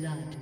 Blood.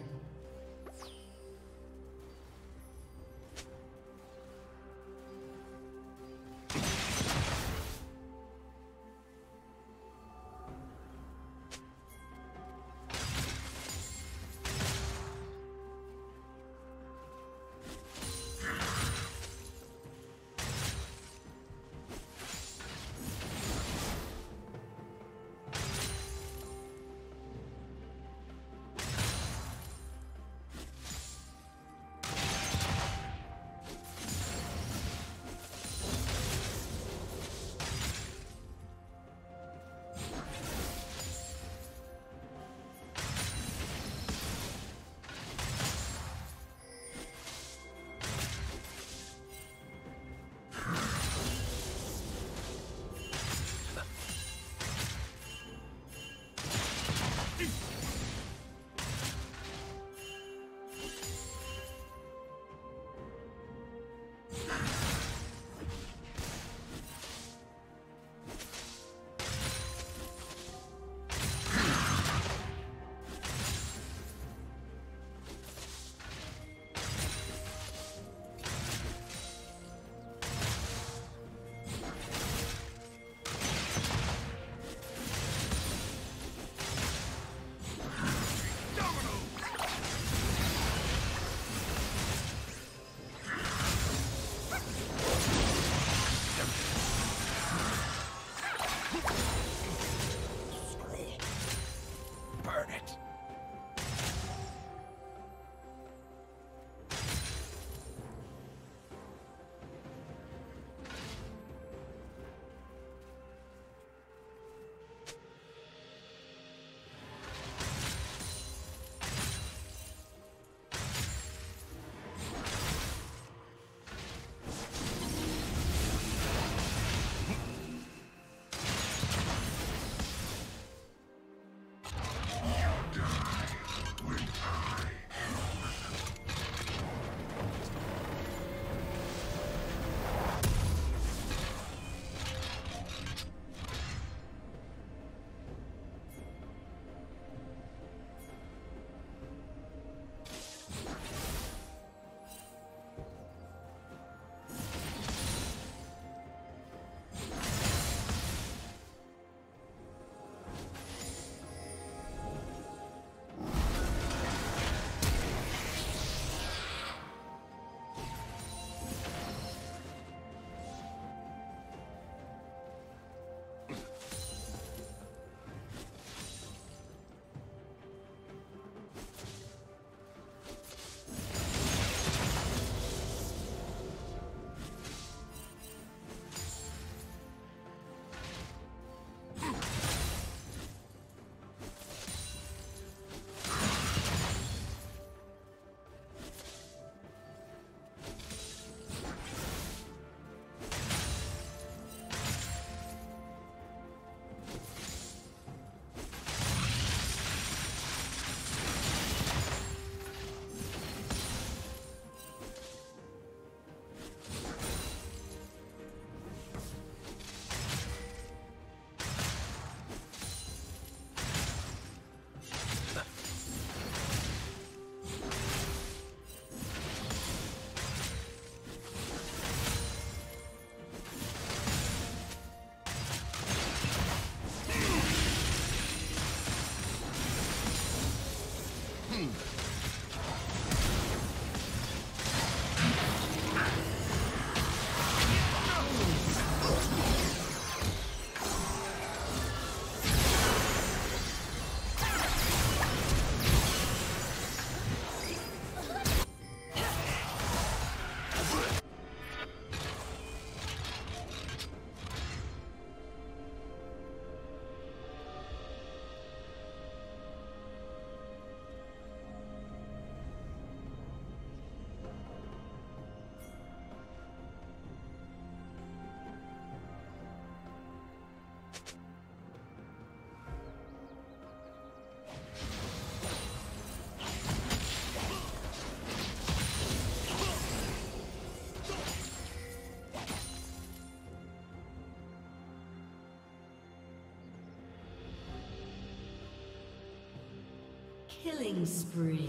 Killing spree.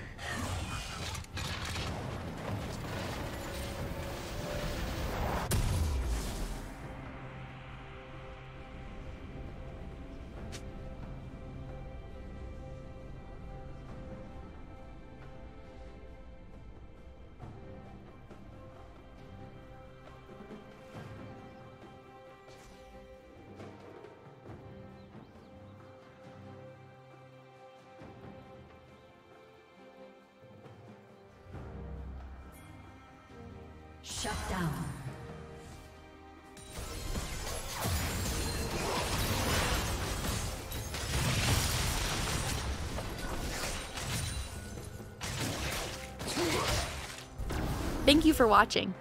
Shut down. Thank you for watching.